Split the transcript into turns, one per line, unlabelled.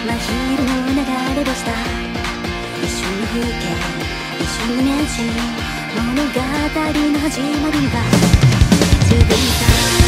真昼の流れ星だ一瞬の風景一瞬の年始物語の始まりは続いた。